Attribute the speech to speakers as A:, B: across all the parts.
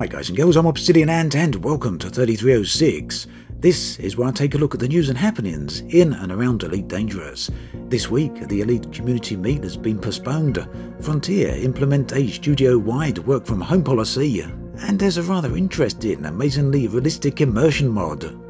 A: Hi guys and girls, I'm Obsidian Ant and welcome to 3306. This is where I take a look at the news and happenings in and around Elite Dangerous. This week, the Elite Community Meet has been postponed. Frontier implement a studio-wide work from home policy, and there's a rather interesting, amazingly realistic immersion mod.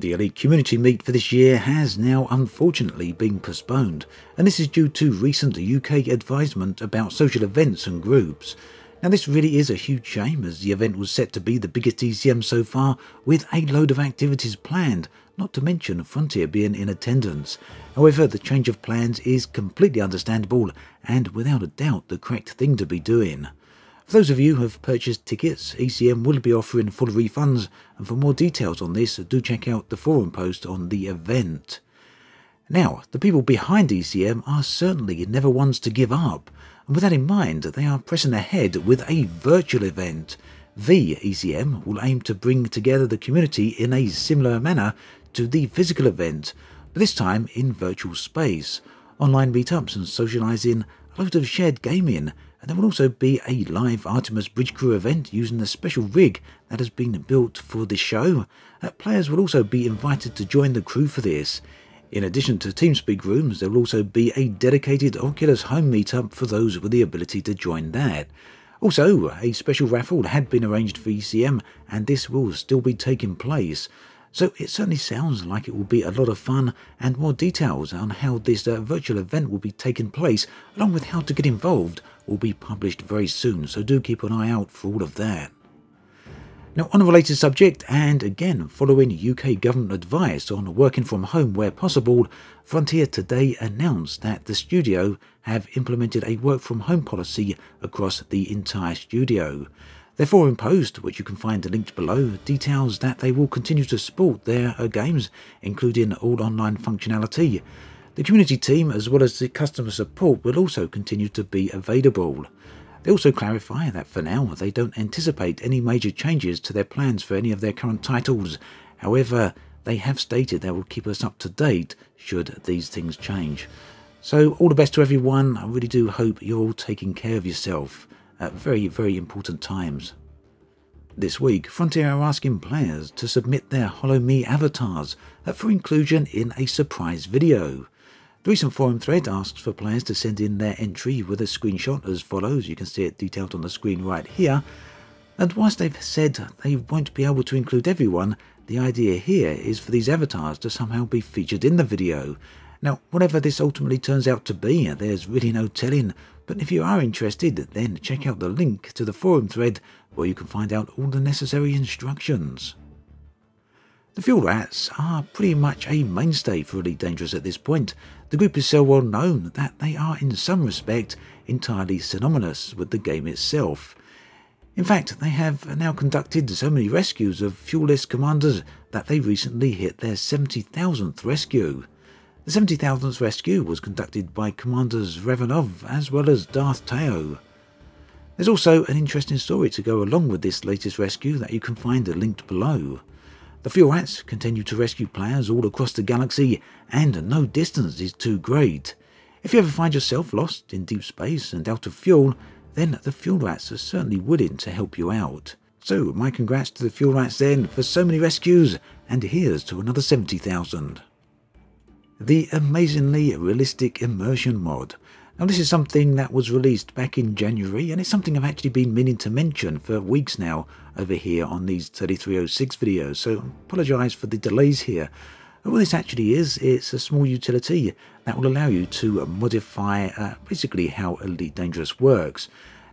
A: The Elite Community Meet for this year has now unfortunately been postponed, and this is due to recent UK advisement about social events and groups. Now this really is a huge shame as the event was set to be the biggest ECM so far with a load of activities planned, not to mention Frontier being in attendance. However, the change of plans is completely understandable and without a doubt the correct thing to be doing. For those of you who have purchased tickets, ECM will be offering full refunds, and for more details on this, do check out the forum post on the event. Now, the people behind ECM are certainly never ones to give up, and with that in mind, they are pressing ahead with a virtual event. The ECM will aim to bring together the community in a similar manner to the physical event, but this time in virtual space. Online meetups and socialising, a lot of shared gaming, and there will also be a live Artemis Bridge Crew event using the special rig that has been built for the show. Uh, players will also be invited to join the crew for this. In addition to TeamSpeak rooms, there will also be a dedicated Oculus home meetup for those with the ability to join that. Also, a special raffle had been arranged for ECM, and this will still be taking place. So it certainly sounds like it will be a lot of fun and more details on how this uh, virtual event will be taking place along with how to get involved will be published very soon so do keep an eye out for all of that. Now on a related subject and again following UK government advice on working from home where possible, Frontier today announced that the studio have implemented a work from home policy across the entire studio. Their forum post, which you can find linked below, details that they will continue to support their uh, games, including all online functionality. The community team, as well as the customer support, will also continue to be available. They also clarify that for now they don't anticipate any major changes to their plans for any of their current titles. However, they have stated they will keep us up to date should these things change. So, all the best to everyone. I really do hope you're all taking care of yourself at very, very important times. This week, Frontier are asking players to submit their Holo-Me avatars for inclusion in a surprise video. The recent forum thread asks for players to send in their entry with a screenshot as follows. You can see it detailed on the screen right here. And whilst they've said they won't be able to include everyone, the idea here is for these avatars to somehow be featured in the video. Now, whatever this ultimately turns out to be, there's really no telling but if you are interested, then check out the link to the forum thread where you can find out all the necessary instructions. The Fuel Rats are pretty much a mainstay for Elite Dangerous at this point. The group is so well known that they are in some respect entirely synonymous with the game itself. In fact, they have now conducted so many rescues of fuelless commanders that they recently hit their 70,000th rescue. The 70,000th rescue was conducted by Commanders Revanov as well as Darth Tao. There's also an interesting story to go along with this latest rescue that you can find linked below. The Fuel Rats continue to rescue players all across the galaxy, and no distance is too great. If you ever find yourself lost in deep space and out of fuel, then the Fuel Rats are certainly willing to help you out. So, my congrats to the Fuel Rats then for so many rescues, and here's to another 70,000 the amazingly realistic immersion mod. Now this is something that was released back in January and it's something I've actually been meaning to mention for weeks now over here on these 3306 videos so apologise for the delays here. But what this actually is, it's a small utility that will allow you to modify uh, basically how Elite Dangerous works.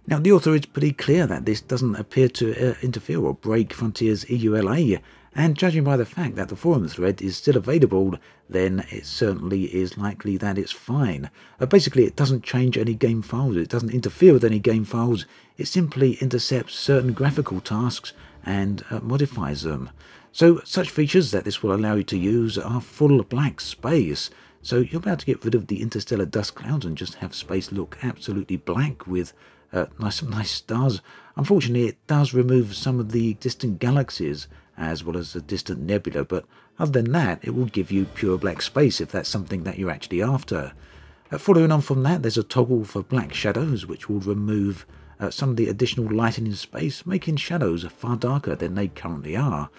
A: Now the author is pretty clear that this doesn't appear to uh, interfere or break Frontier's EULA and judging by the fact that the forum thread is still available, then it certainly is likely that it's fine. Uh, basically, it doesn't change any game files, it doesn't interfere with any game files, it simply intercepts certain graphical tasks and uh, modifies them. So such features that this will allow you to use are full black space, so you'll be able to get rid of the interstellar dust clouds and just have space look absolutely black with uh, nice, nice stars. Unfortunately, it does remove some of the distant galaxies as well as a distant nebula, but other than that, it will give you pure black space if that's something that you're actually after. Uh, following on from that, there's a toggle for black shadows, which will remove uh, some of the additional lighting in space, making shadows far darker than they currently are.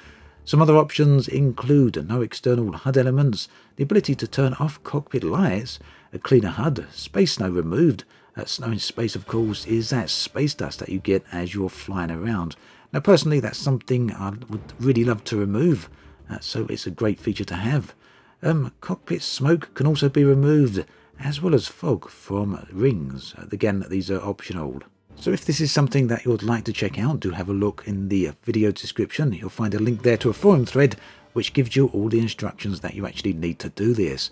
A: Some other options include no external HUD elements, the ability to turn off cockpit lights, a cleaner HUD, space snow removed. Uh, snow in space, of course, is that space dust that you get as you're flying around. Now, personally, that's something I would really love to remove, uh, so it's a great feature to have. Um, cockpit smoke can also be removed, as well as fog from rings. Uh, again, these are optional. So if this is something that you would like to check out, do have a look in the video description. You'll find a link there to a forum thread which gives you all the instructions that you actually need to do this.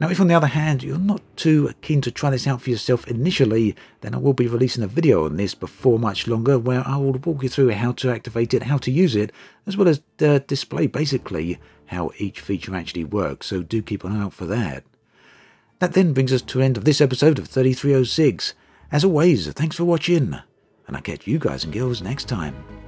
A: Now, if on the other hand you're not too keen to try this out for yourself initially, then I will be releasing a video on this before much longer where I will walk you through how to activate it, how to use it, as well as uh, display basically how each feature actually works, so do keep an eye out for that. That then brings us to the end of this episode of 3306. As always, thanks for watching, and I'll catch you guys and girls next time.